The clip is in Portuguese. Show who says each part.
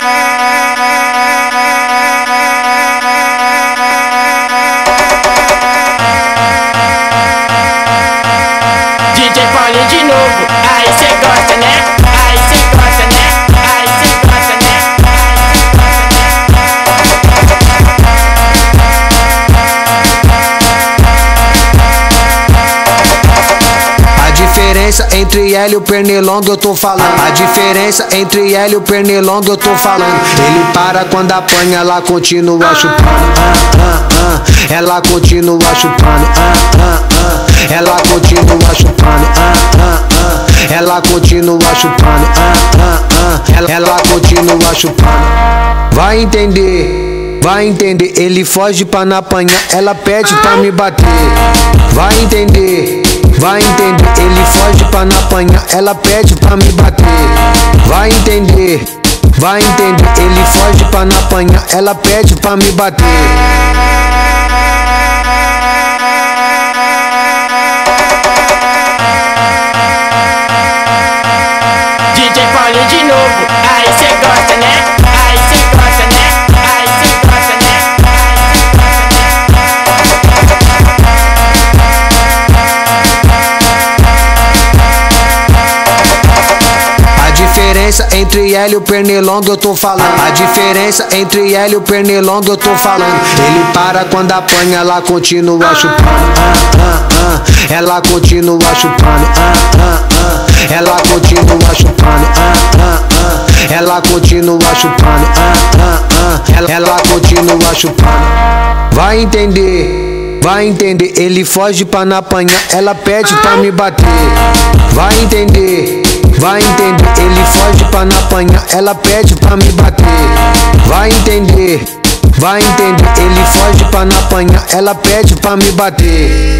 Speaker 1: DJ Paulinho de novo.
Speaker 2: Diferença entre ela e o pernilongo eu tô falando. A diferença entre ela e o pernilongo eu tô falando. Ele para quando apanha, ela continua chupando. Ah, ah, ah. Ela continua chupando. Ah, ah, ah. Ela continua chupando. Ela continua chupando. Ela continua chupando. Vai entender. Vai entender, ele foge pra não apanhar, ela pede pra me bater. Vai entender, vai entender, ele foge pra não apanhar, ela pede pra me bater. Vai entender, vai entender, ele foge pra não apanhar, ela pede pra me bater.
Speaker 1: DJ Paulinho de novo, aí cê gosta, né?
Speaker 2: Entre ela e o pernilongo eu tô falando. A diferença entre ela e o pernilongo eu tô falando. Ele para quando apanha, ela continua chupando. Ah, ah, ah. Ela continua chupando. Ela continua chupando. Ela continua chupando. Ela continua chupando. Vai entender. Vai entender, ele foge pra não apanhar, ela pede pra me bater. Vai entender, vai entender, ele foge pra não apanhar, ela pede pra me bater. Vai entender, vai entender, ele foge pra não apanhar, ela pede pra me bater.